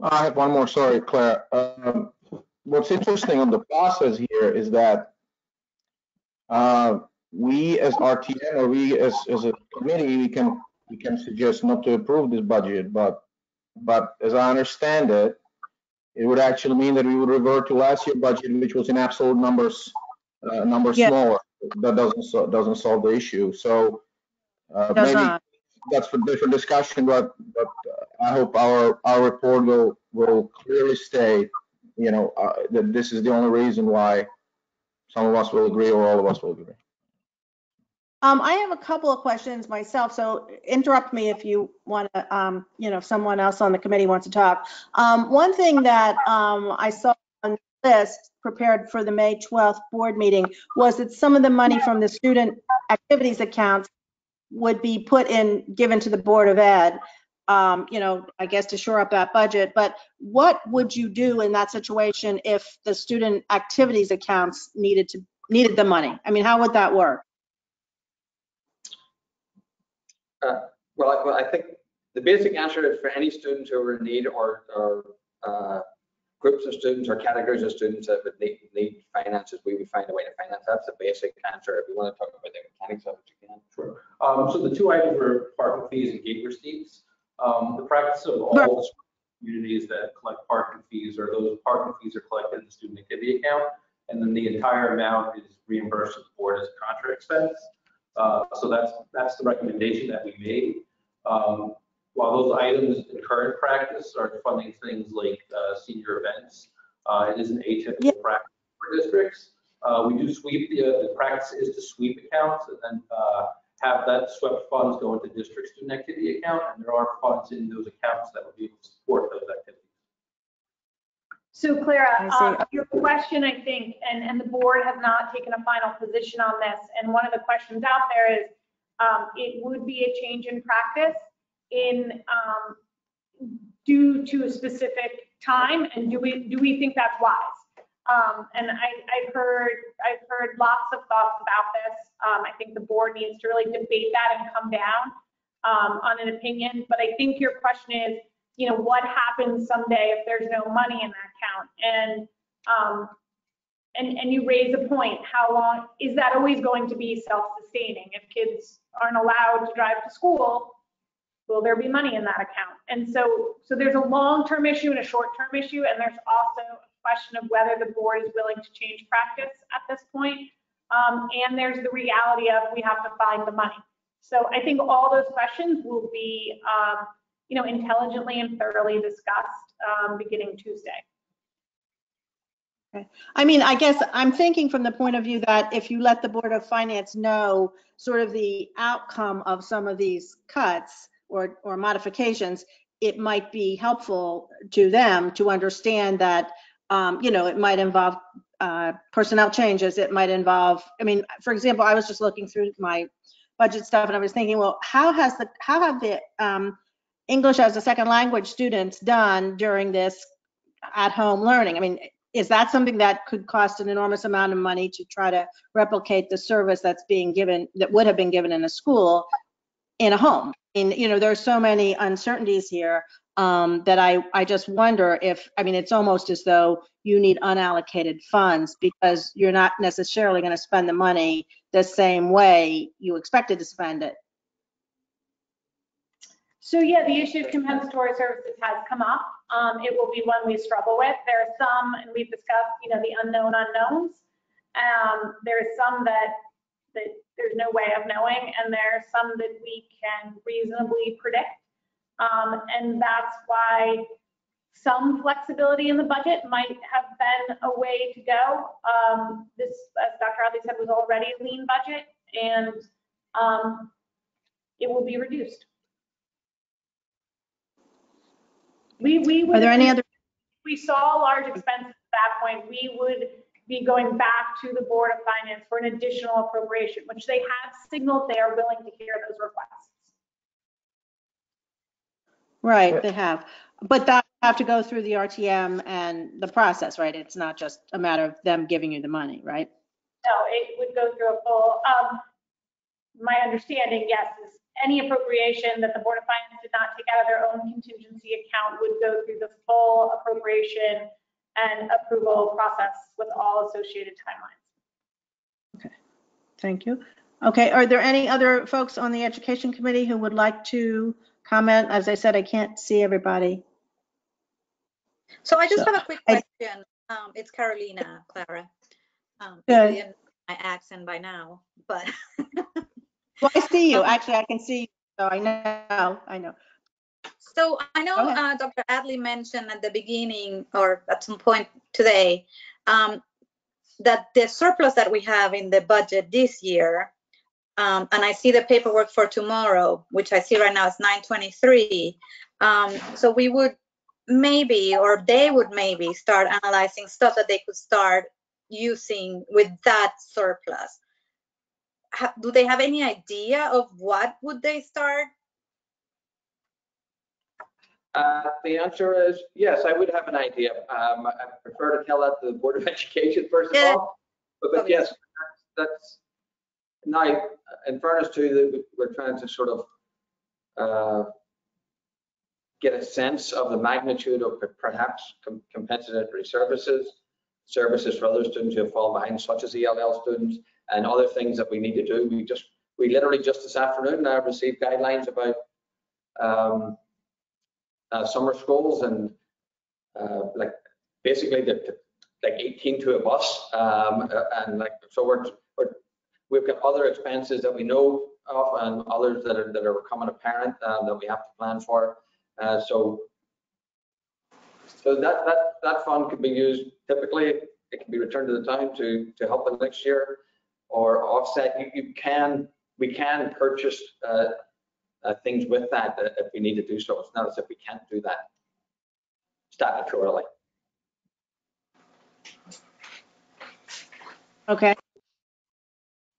Speaker 9: I have one more, sorry, Claire. Um, What's interesting on the process here is that uh, we as RTM or we as, as a committee, we can, we can suggest not to approve this budget, but, but as I understand it, it would actually mean that we would revert to last year's budget, which was in absolute numbers, uh, numbers
Speaker 8: Yeah.
Speaker 9: smaller. That doesn't, so- doesn't solve the issue. So, uh,
Speaker 8: Does
Speaker 9: maybe
Speaker 8: not.
Speaker 9: that's for different discussion, but, but uh, I hope our, our report will, will clearly state, you know, uh, that this is the only reason why some of us will agree or all of us will agree.
Speaker 8: Um, I have a couple of questions myself, so interrupt me if you want to, um, you know, if someone else on the committee wants to talk. Um, one thing that, um, I saw on the list prepared for the May 12th board meeting was that some of the money from the student activities accounts would be put in, given to the Board of Ed, um, you know, I guess to shore up that budget. But what would you do in that situation if the student activities accounts needed to, needed the money? I mean, how would that work?
Speaker 7: Well, I, well, I think the basic answer is for any students who are in need or, or uh, groups of students or categories of students that would need, need finances, we would find a way to finance. That's the basic answer. If you want to talk about the mechanics of it, you can.
Speaker 12: Sure. Um, so the two items were parking fees and gate receipts. Um, the practice of
Speaker 8: Right.
Speaker 12: all communities that collect parking fees or those parking fees are collected in the student activity account. And then the entire amount is reimbursed to the board as a contra expense. Uh, so that's, that's the recommendation that we made. Um, while those items in current practice are funding things like, uh, senior events, uh, it is an
Speaker 8: Yeah.
Speaker 12: atypical practice for districts. Uh, we do sweep, the, uh, the practice is to sweep accounts and then, uh, have that swept funds go into district student activity account, and there are funds in those accounts that would be able to support those activities.
Speaker 6: So Clara,
Speaker 8: I see.
Speaker 6: um, your question, I think, and, and the board has not taken a final position on this, and one of the questions out there is, um, it would be a change in practice in, um, due to a specific time, and do we, do we think that's wise? Um, and I, I've heard, I've heard lots of thoughts about this. Um, I think the board needs to really debate that and come down, um, on an opinion, but I think your question is, you know, what happens someday if there's no money in that account? And, um, and, and you raise a point, how long, is that always going to be self-sustaining? If kids aren't allowed to drive to school, will there be money in that account? And so, so there's a long-term issue and a short-term issue, and there's also a question of whether the board is willing to change practice at this point. Um, and there's the reality of we have to find the money. So I think all those questions will be, um, you know, intelligently and thoroughly discussed, um, beginning Tuesday.
Speaker 8: I mean, I guess I'm thinking from the point of view that if you let the Board of Finance know sort of the outcome of some of these cuts or, or modifications, it might be helpful to them to understand that, um, you know, it might involve uh, personnel changes, it might involve, I mean, for example, I was just looking through my budget stuff and I was thinking, well, how has the, how have the um, English as a second language students done during this at-home learning? I mean, is that something that could cost an enormous amount of money to try to replicate the service that's being given, that would have been given in a school in a home? And, you know, there are so many uncertainties here um, that I, I just wonder if, I mean, it's almost as though you need unallocated funds because you're not necessarily going to spend the money the same way you expected to spend it.
Speaker 6: So yeah, the issue of compensatory services has come up. Um, it will be one we struggle with. There are some, and we've discussed, you know, the unknown unknowns. Um, there are some that, that there's no way of knowing, and there are some that we can reasonably predict. Um, and that's why some flexibility in the budget might have been a way to go. Um, this, as Dr. Addley said, was already a lean budget, and um, it will be reduced. We, we would.
Speaker 8: Are there any other,
Speaker 6: If we saw large expenses at that point, we would be going back to the Board of Finance for an additional appropriation, which they have signaled they are willing to hear those requests.
Speaker 8: right, they have. But that have to go through the RTM and the process, right? It's not just a matter of them giving you the money, right?
Speaker 6: No, it would go through a full, um, my understanding, yes, is any appropriation that the Board of Finance did not take out of their own contingency account would go through the full appropriation and approval process with all associated timelines.
Speaker 8: Okay, thank you. Okay, are there any other folks on the Education Committee who would like to comment? As I said, I can't see everybody.
Speaker 10: So I just
Speaker 8: So,
Speaker 10: have a quick
Speaker 8: I-
Speaker 10: question. Um, it's Carolina, Clara. Um,
Speaker 8: Good.
Speaker 10: in My accent by now, but
Speaker 8: Well, I see you. Actually, I can see, you, so I know, I know.
Speaker 10: So I know uh, Dr. Addley mentioned at the beginning or at some point today um, that the surplus that we have in the budget this year, um, and I see the paperwork for tomorrow, which I see right now is 923. Um, so we would maybe, or they would maybe start analyzing stuff that they could start using with that surplus. Do they have any idea of what would they start
Speaker 7: Uh, The answer is yes, I would have an idea. Um, I prefer to tell that to the Board of Education first of all. But but yes, that's- that's, now, in fairness to, the- we're trying to sort of uh, get a sense of the magnitude of perhaps com- compensatory services, services for other students who have fallen behind, such as ELL students, and other things that we need to do. We just, we literally just this afternoon uh, received guidelines about um, uh, summer schools and uh, like basically the, the- like 18 to a bus um, uh, and like so we're, we're we've got other expenses that we know of and others that are that are becoming apparent uh, that we have to plan for. Uh, so so that that that fund could be used typically it can be returned to the town to to help the next year or offset. You, you can we can purchase uh, uh, things with that uh, if we need to do so. It's not as if we can't do that statutorily.
Speaker 8: Okay.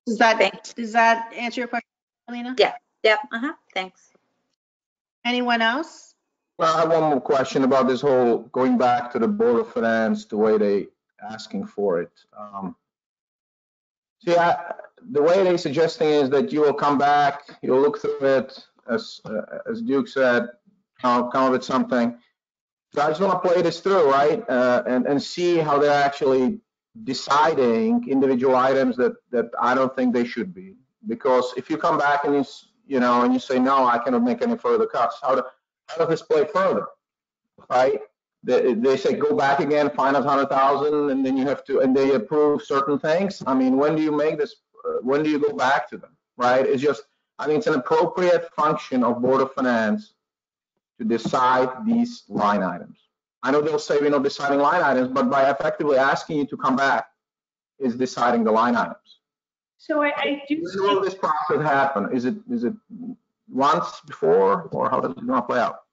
Speaker 8: Does that,
Speaker 10: Thanks.
Speaker 8: does that answer your question, Alina?
Speaker 10: Yeah. Yep, uh-huh, thanks.
Speaker 8: Anyone else?
Speaker 9: Well, I have one more question about this whole going back to the Board of Finance, the way they asking for it. Um, See, I, the way they're suggesting is that you will come back, you'll look through it, as, uh, as Duke said, come come up with something. So I just want to play this through, right? Uh, and, and see how they're actually deciding individual items that, that I don't think they should be. Because if you come back and you, you know, and you say, no, I cannot make any further cuts, how, do, how does this play further? Right? They, they say, go back again, find us hundred thousand, and then you have to, and they approve certain things. I mean, when do you make this, uh, when do you go back to them? Right? It's just, I mean, it's an appropriate function of Board of Finance to decide these line items. I know they'll say we're not deciding line items, but by effectively asking you to come back is deciding the line items.
Speaker 6: So I, I do
Speaker 9: When will this process happen? Is it, is it once before, or how does it gonna play out?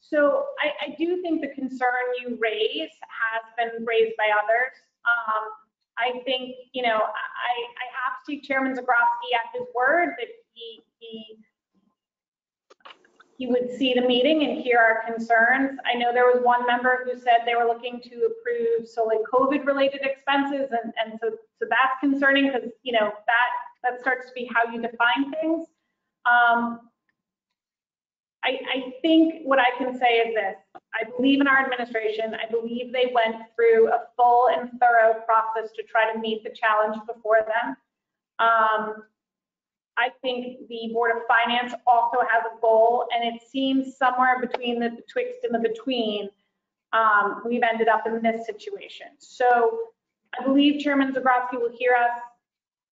Speaker 6: So I, I do think the concern you raise has been raised by others. Um, I think, you know, I, I have to take Chairman Zagrodzky at his word that he, he, he would see the meeting and hear our concerns. I know there was one member who said they were looking to approve solely COVID-related expenses, and, and so, so that's concerning because, you know, that, that starts to be how you define things. Um, I, I think what I can say is this, I believe in our administration, I believe they went through a full and thorough process to try to meet the challenge before them. Um, I think the Board of Finance also has a goal, and it seems somewhere between the betwixt and the between, um, we've ended up in this situation. So I believe Chairman Zagrodzky will hear us.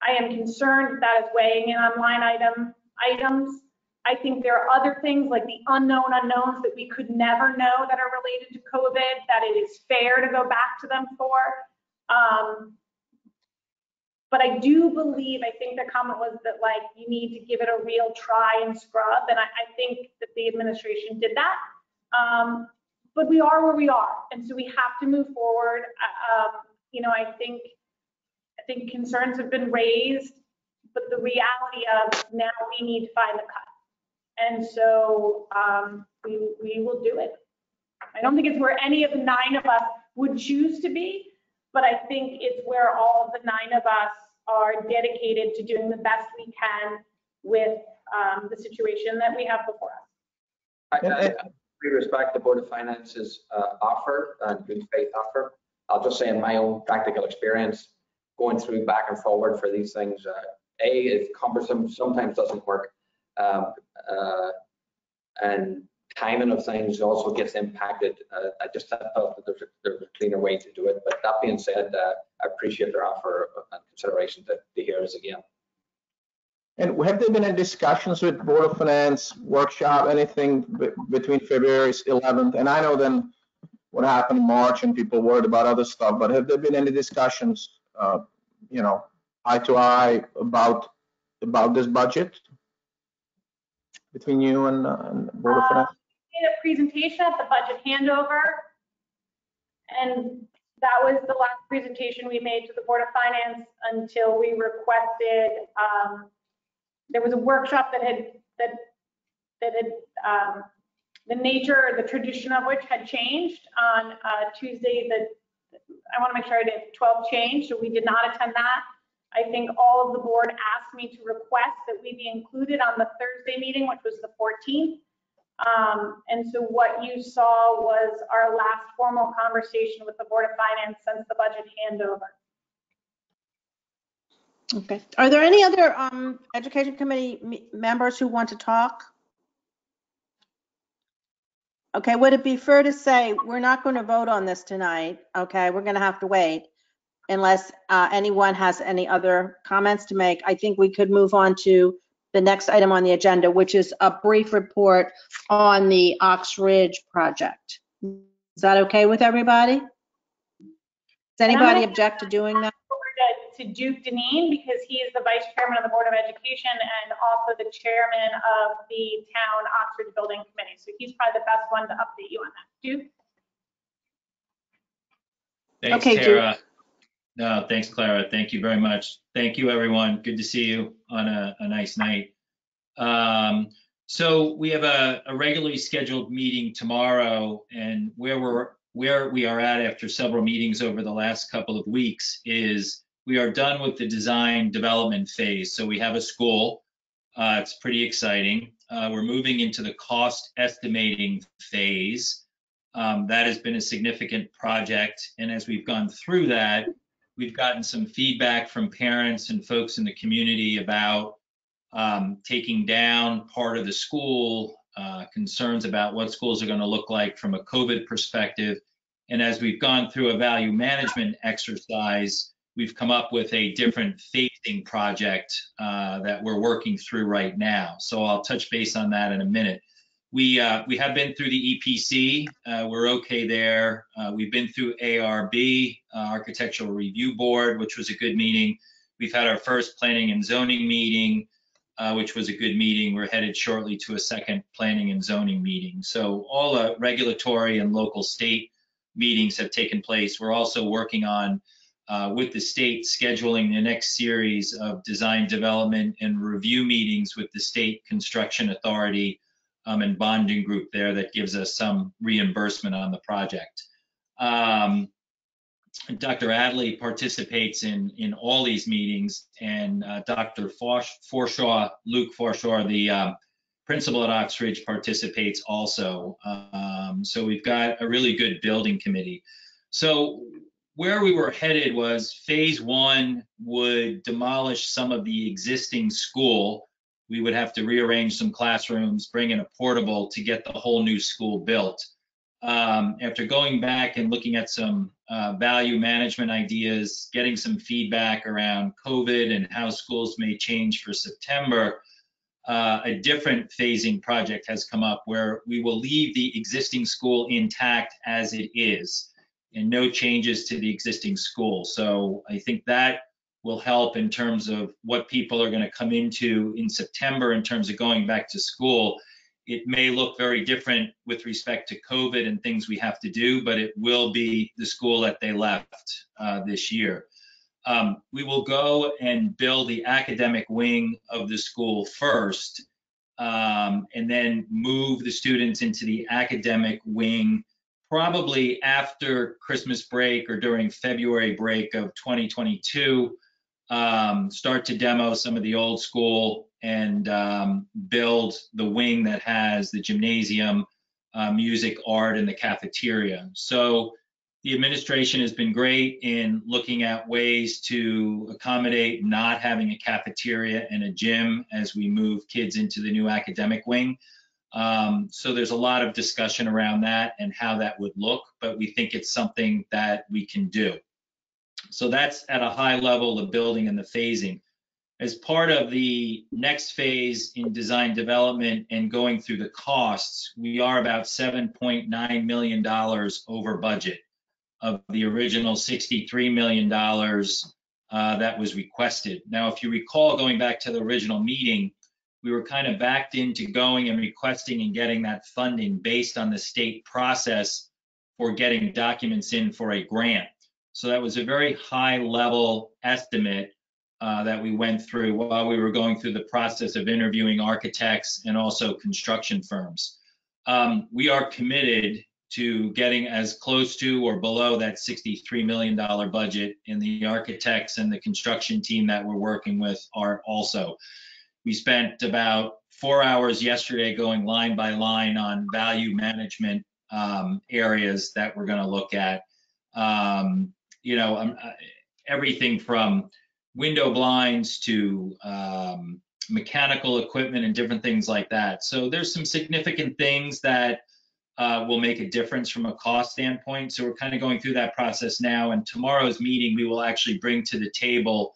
Speaker 6: I am concerned that is weighing in on line item, items. I think there are other things like the unknown unknowns that we could never know that are related to COVID, that it is fair to go back to them for. Um, but I do believe, I think the comment was that like, you need to give it a real try and scrub, and I, I think that the administration did that. Um, but we are where we are, and so we have to move forward. Um, you know, I think, I think concerns have been raised, but the reality of now we need to find the cut. And so um, we, we will do it. I don't think it's where any of the nine of us would choose to be, but I think it's where all of the nine of us are dedicated to doing the best we can with um, the situation that we have before us.
Speaker 7: I, I, we respect the Board of Finance's uh, offer and good faith offer. I'll just say in my own practical experience, going through back and forward for these things, uh, A, is cumbersome, sometimes doesn't work. Um, uh, And timing of things also gets impacted. Uh, I just felt that there's a, there's a cleaner way to do it. But that being said, uh, I appreciate their offer and consideration to, to hear us again.
Speaker 9: And have there been any discussions with Board of Finance workshop, anything be- between February 11th? And I know then what happened in March and people worried about other stuff, but have there been any discussions, uh, you know, eye to eye about, about this budget? Between you and, uh, and Board of
Speaker 6: Uh,
Speaker 9: Finance?
Speaker 6: Made a presentation at the budget handover. And that was the last presentation we made to the Board of Finance until we requested, um, there was a workshop that had, that, that had, um, the nature, the tradition of which had changed on, uh, Tuesday, the, I want to make sure I did 12 change, so we did not attend that. I think all of the board asked me to request that we be included on the Thursday meeting, which was the 14th. Um, and so what you saw was our last formal conversation with the Board of Finance since the budget handover.
Speaker 8: Okay. Are there any other um, Education Committee members who want to talk? Okay, would it be fair to say, we're not going to vote on this tonight, okay? We're going to have to wait unless uh, anyone has any other comments to make. I think we could move on to the next item on the agenda, which is a brief report on the Ox Ridge project. Is that okay with everybody? Does anybody object to doing that?
Speaker 6: To- to Duke Dineen because he is the Vice Chairman of the Board of Education and also the Chairman of the Town Ox Ridge Building Committee. So he's probably the best one to update you on that. Duke?
Speaker 11: Thanks,
Speaker 8: Okay, Duke.
Speaker 11: No, thanks, Clara. Thank you very much. Thank you, everyone. Good to see you on a, a nice night. Um, so we have a, a regularly scheduled meeting tomorrow and where we're, where we are at after several meetings over the last couple of weeks is we are done with the design development phase. So we have a school. Uh, it's pretty exciting. Uh, we're moving into the cost estimating phase. Um, that has been a significant project. And as we've gone through that, we've gotten some feedback from parents and folks in the community about um, taking down part of the school, uh, concerns about what schools are going to look like from a COVID perspective. And as we've gone through a value management exercise, we've come up with a different phasing project uh, that we're working through right now. So I'll touch base on that in a minute. We uh, we have been through the EPC. Uh, we're okay there. Uh, we've been through ARB, uh, Architectural Review Board, which was a good meeting. We've had our first planning and zoning meeting, uh, which was a good meeting. We're headed shortly to a second planning and zoning meeting. So all the regulatory and local state meetings have taken place. We're also working on uh, with the state scheduling the next series of design development and review meetings with the state construction authority um, and bonding group there that gives us some reimbursement on the project. Um, Dr. Addley participates in in all these meetings, and uh, Dr. Forsh, Forshaw, Luke Forshaw, the um, principal at Ox Ridge, participates also. Um, so we've got a really good building committee. So where we were headed was phase one would demolish some of the existing school. We would have to rearrange some classrooms, bring in a portable to get the whole new school built. Um, after going back and looking at some uh, value management ideas, getting some feedback around COVID and how schools may change for September, uh, a different phasing project has come up where we will leave the existing school intact as it is and no changes to the existing school. So I think that will help in terms of what people are going to come into in September in terms of going back to school. It may look very different with respect to COVID and things we have to do, but it will be the school that they left uh, this year. Um, we will go and build the academic wing of the school first, um, and then move the students into the academic wing probably after Christmas break or during February break of 2022, um, start to demo some of the old school and um, build the wing that has the gymnasium, uh, music, art, and the cafeteria. So the administration has been great in looking at ways to accommodate not having a cafeteria and a gym as we move kids into the new academic wing. Um, so there's a lot of discussion around that and how that would look, but we think it's something that we can do. So that's at a high level, the building and the phasing. As part of the next phase in design development and going through the costs, we are about $7.9 million over budget of the original $63 million uh, that was requested. Now, if you recall, going back to the original meeting, we were kind of backed into going and requesting and getting that funding based on the state process for getting documents in for a grant. So that was a very high level estimate uh, that we went through while we were going through the process of interviewing architects and also construction firms. Um, we are committed to getting as close to or below that $63 million budget, and the architects and the construction team that we're working with are also. We spent about four hours yesterday going line by line on value management um, areas that we're going to look at. Um, you know, um, uh, everything from window blinds to um, mechanical equipment and different things like that. So there's some significant things that uh, will make a difference from a cost standpoint. So we're kind of going through that process now. And tomorrow's meeting, we will actually bring to the table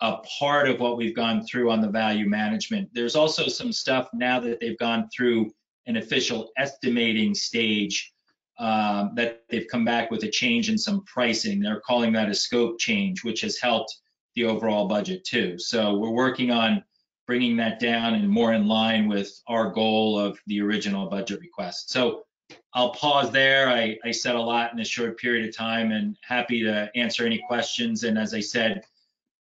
Speaker 11: a part of what we've gone through on the value management. There's also some stuff now that they've gone through an official estimating stage um, that they've come back with a change in some pricing. They're calling that a scope change, which has helped the overall budget too. So we're working on bringing that down and more in line with our goal of the original budget request. So I'll pause there. I, I said a lot in a short period of time and happy to answer any questions. And as I said,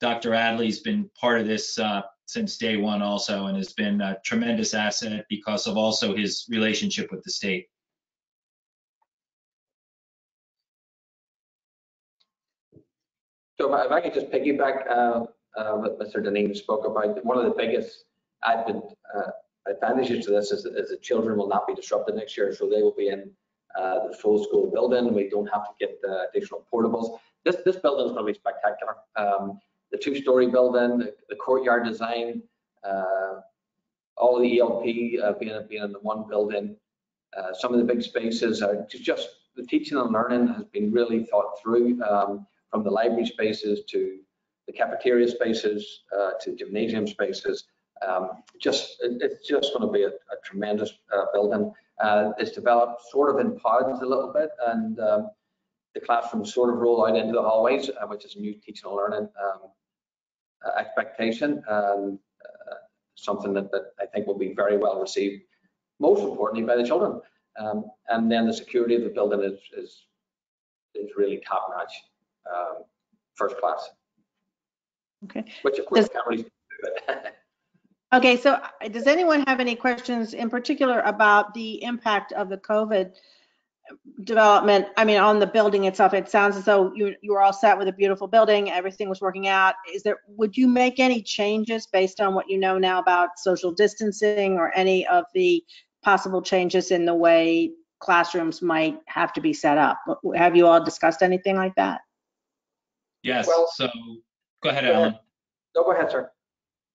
Speaker 11: Dr. Addley's been part of this uh, since day one also and has been a tremendous asset because of also his relationship with the state.
Speaker 7: So if I- could just piggyback, uh, uh, what Mr. Dineen spoke about, one of the biggest uh, advantages to this is, that- is that children will not be disrupted next year, so they will be in uh, the full school building. We don't have to get uh, additional portables. This this building is going to be spectacular. Um, the two-story building, the, the courtyard design, uh, all the ELP uh, being being in the one building. Uh, some of the big spaces are just, just the teaching and learning has been really thought through. Um, from the library spaces to the cafeteria spaces uh, to gymnasium spaces. Um, just it, it's just going to be a, a tremendous uh, building. Uh, it's developed sort of in pods a little bit, and um, the classrooms sort of roll out into the hallways, uh, which is a new teaching and learning um, uh, expectation, and uh, something that, that I think will be very well received. Most importantly, by the children, um, and then the security of the building is is is really top notch um, first class.
Speaker 8: Okay.
Speaker 7: Which of course
Speaker 8: Does-
Speaker 7: do.
Speaker 8: Okay, so uh, does anyone have any questions in particular about the impact of the COVID development? I mean, on the building itself, it sounds as though you, you were all set with a beautiful building, everything was working out. Is there, would you make any changes based on what you know now about social distancing or any of the possible changes in the way classrooms might have to be set up? Have you all discussed anything like that?
Speaker 11: Yes,
Speaker 7: Well-
Speaker 11: so go ahead,
Speaker 7: Go ahead.
Speaker 11: Alan.
Speaker 7: No, go ahead, sir.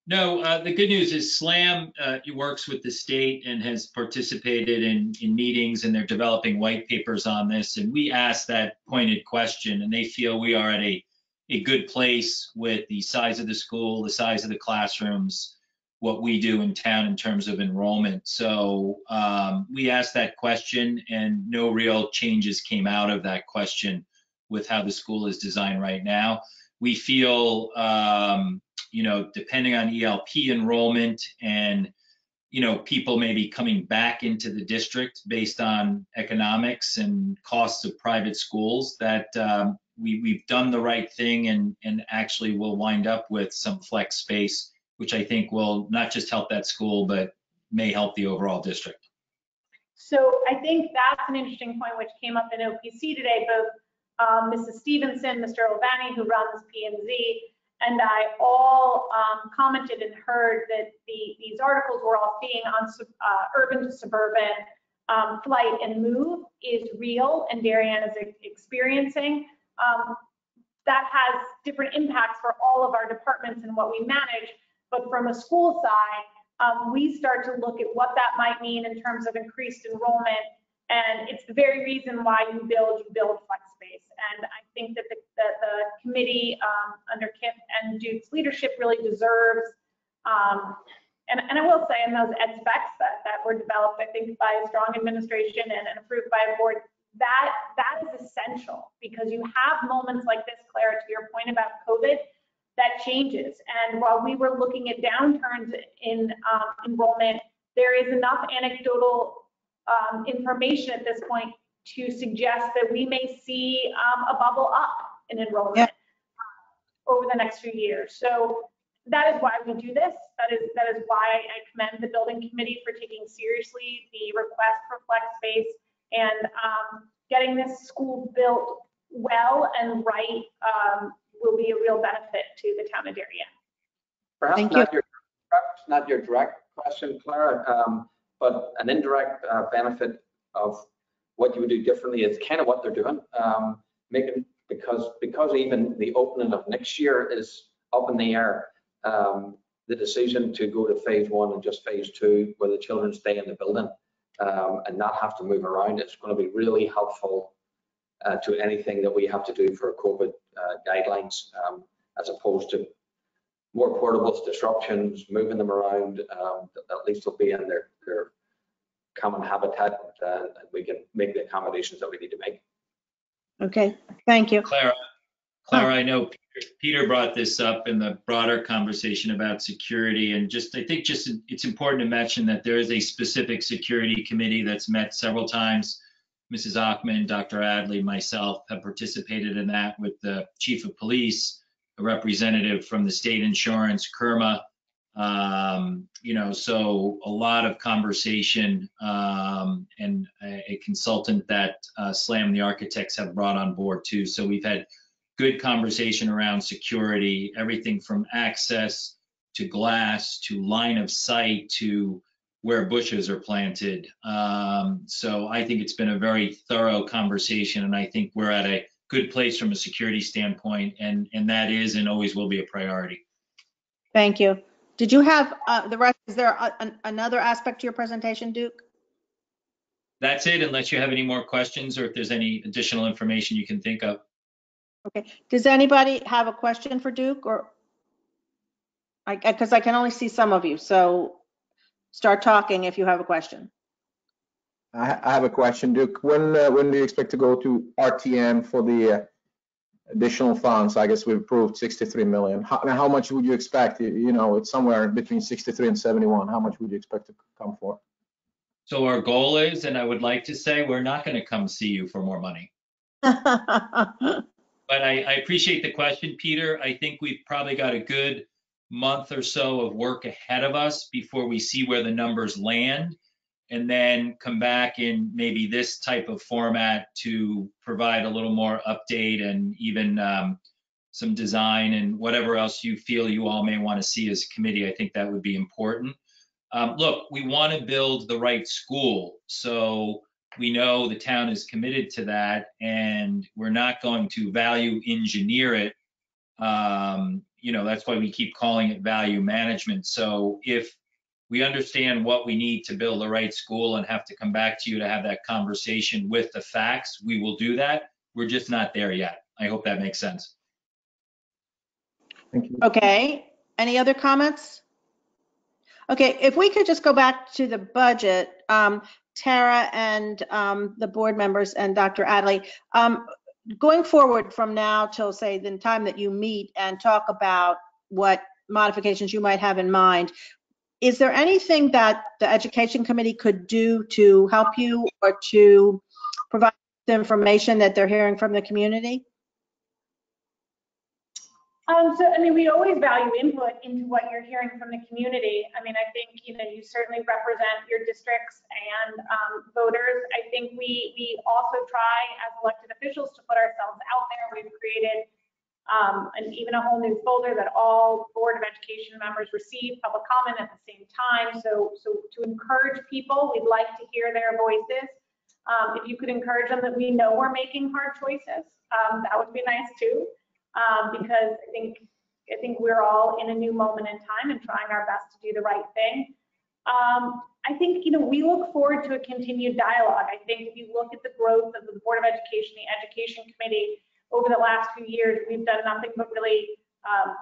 Speaker 11: No, uh, the good news is SLAM uh, works with the state and has participated in, in meetings and they're developing white papers on this. And we asked that pointed question and they feel we are at a, a good place with the size of the school, the size of the classrooms, what we do in town in terms of enrollment. So um, we asked that question and no real changes came out of that question with how the school is designed right now. We feel um, you know, depending on ELP enrollment and, you know, people maybe coming back into the district based on economics and costs of private schools, that um, we, we've done the right thing and, and actually will wind up with some flex space, which I think will not just help that school, but may help the overall district.
Speaker 6: So I think that's an interesting point which came up in OPC today. Both um, Mrs. Stevenson, Mr. Ovani, who runs P and I all um, commented and heard that the, these articles we're all seeing on uh, urban to suburban um, flight and move is real and Darien is experiencing. Um, that has different impacts for all of our departments and what we manage. But from a school side, um, we start to look at what that might mean in terms of increased enrollment. And it's the very reason why you build, you build flex space. And I think that the, that the committee um, under Kip and Duke's leadership really deserves um, and, and I will say in those ed specs that, that were developed, I think by a strong administration and, and approved by a board, that, that is essential because you have moments like this, Clara, to your point about COVID, that changes. And while we were looking at downturns in um, enrollment, there is enough anecdotal um, information at this point to suggest that we may see um, a bubble up in enrollment over the next few years. So that is why we do this. That is, that is why I commend the building committee for taking seriously the request for flex space and um, getting this school built well and right um, will be a real benefit to the town of Darien.
Speaker 7: Perhaps
Speaker 8: Thank
Speaker 7: not your, perhaps not your direct question, Clara, um, but an indirect uh, benefit of what you would do differently is kind of what they're doing. Um, making, because, because even the opening of next year is up in the air, um, the decision to go to phase one and just phase two, where the children stay in the building um, and not have to move around, it's going to be really helpful uh, to anything that we have to do for COVID uh, guidelines, um, as opposed to more portables, disruptions, moving them around. Um, at least they'll be in their, their common habitat, uh, and we can make the accommodations that we need to make.
Speaker 8: Okay, thank you.
Speaker 11: Clara, Clara, I know Peter- Peter brought this up in the broader conversation about security and just, I think just it's important to mention that there is a specific security committee that's met several times. Mrs. Ochman, Dr. Addley, myself have participated in that with the chief of police, a representative from the state insurance, CIRMA. Um, you know, so a lot of conversation, um, and a a consultant that, uh, Slam the Architects have brought on board too. So we've had good conversation around security, everything from access to glass to line of sight to where bushes are planted. Um, so I think it's been a very thorough conversation, and I think we're at a good place from a security standpoint, and and that is and always will be a priority.
Speaker 8: Thank you. Did you have uh, the rest, is there a- an- another aspect to your presentation, Duke?
Speaker 11: That's it, unless you have any more questions or if there's any additional information you can think of.
Speaker 8: Okay, does anybody have a question for Duke or? I, because I can only see some of you, so start talking if you have a question.
Speaker 9: I, I have a question, Duke. When, uh, when do you expect to go to RTM for the uh, additional funds? I guess we've approved 63 million. How, now how much would you expect? You- You know, it's somewhere between 63 and 71. How much would you expect to come for?
Speaker 11: So our goal is, and I would like to say, we're not going to come see you for more money. But I, I appreciate the question, Peter. I think we've probably got a good month or so of work ahead of us before we see where the numbers land. And then come back in maybe this type of format to provide a little more update and even um, some design and whatever else you feel you all may want to see as a committee. I think that would be important. Um, look, we want to build the right school. So we know the town is committed to that and we're not going to value engineer it. Um, you know, that's why we keep calling it value management. So if we understand what we need to build the right school and have to come back to you to have that conversation with the facts, we will do that. We're just not there yet. I hope that makes sense.
Speaker 9: Thank you.
Speaker 8: Okay, any other comments? Okay, if we could just go back to the budget, um, Tara and, um, the board members and Dr. Addley, um, going forward from now till say the time that you meet and talk about what modifications you might have in mind, is there anything that the education committee could do to help you or to provide the information that they're hearing from the community?
Speaker 6: Um, so, I mean, we always value input into what you're hearing from the community. I mean, I think, you know, you certainly represent your districts and, um, voters. I think we, we also try as elected officials to put ourselves out there. We've created um, and even a whole new folder that all Board of Education members receive public comment at the same time. So, so to encourage people, we'd like to hear their voices. Um, if you could encourage them that we know we're making hard choices, um, that would be nice too. Um, because I think, I think we're all in a new moment in time and trying our best to do the right thing. Um, I think, you know, we look forward to a continued dialogue. I think if you look at the growth of the Board of Education, the Education Committee over the last few years, we've done nothing but really um,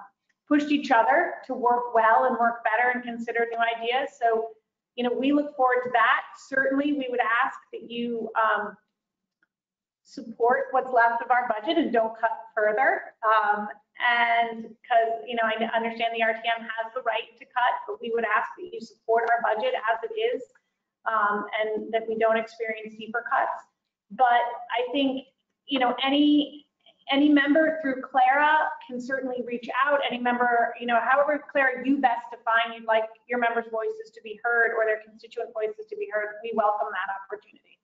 Speaker 6: pushed each other to work well and work better and consider new ideas. So, you know, we look forward to that. Certainly, we would ask that you um, support what's left of our budget and don't cut further. Um, and because, you know, I understand the RTM has the right to cut, but we would ask that you support our budget as it is um, and that we don't experience deeper cuts. But I think, you know, any any member through Clara can certainly reach out. Any member, you know, however, Clara, you best define you'd like your members' voices to be heard or their constituent voices to be heard. We welcome that opportunity.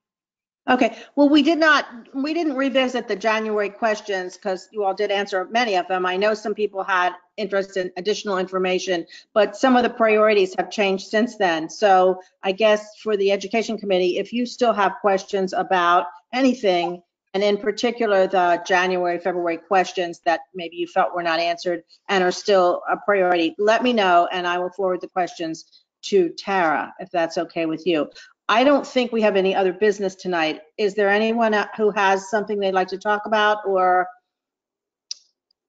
Speaker 8: Okay, well, we did not, we didn't revisit the January questions because you all did answer many of them. I know some people had interest in additional information, but some of the priorities have changed since then. So I guess for the Education Committee, if you still have questions about anything, and in particular, the January, February questions that maybe you felt were not answered and are still a priority, let me know and I will forward the questions to Tara, if that's okay with you. I don't think we have any other business tonight. Is there anyone who has something they'd like to talk about or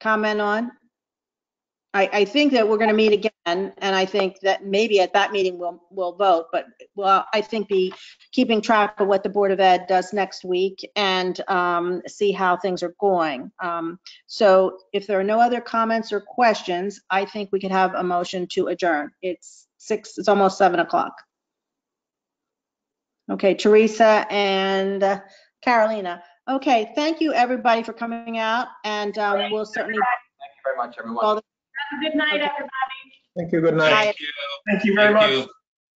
Speaker 8: comment on? I, I think that we're going to meet again, and I think that maybe at that meeting we'll, we'll vote, but well, I think be keeping track of what the Board of Ed does next week and um, see how things are going. Um, So if there are no other comments or questions, I think we could have a motion to adjourn. It's six, it's almost seven o'clock. Okay, Teresa and uh, Carolina. Okay, thank you, everybody, for coming out, and um, we'll certainly
Speaker 7: Thank you very much, everyone.
Speaker 8: call the
Speaker 6: Have a good night,
Speaker 8: Okay.
Speaker 6: everybody.
Speaker 9: Thank you, good night.
Speaker 11: Thank you.
Speaker 12: Thank you very
Speaker 11: Thank
Speaker 12: much.
Speaker 11: you.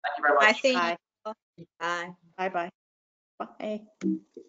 Speaker 7: Thank you very much.
Speaker 10: I think,
Speaker 8: Bye.
Speaker 10: bye.
Speaker 8: Bye-bye. Bye.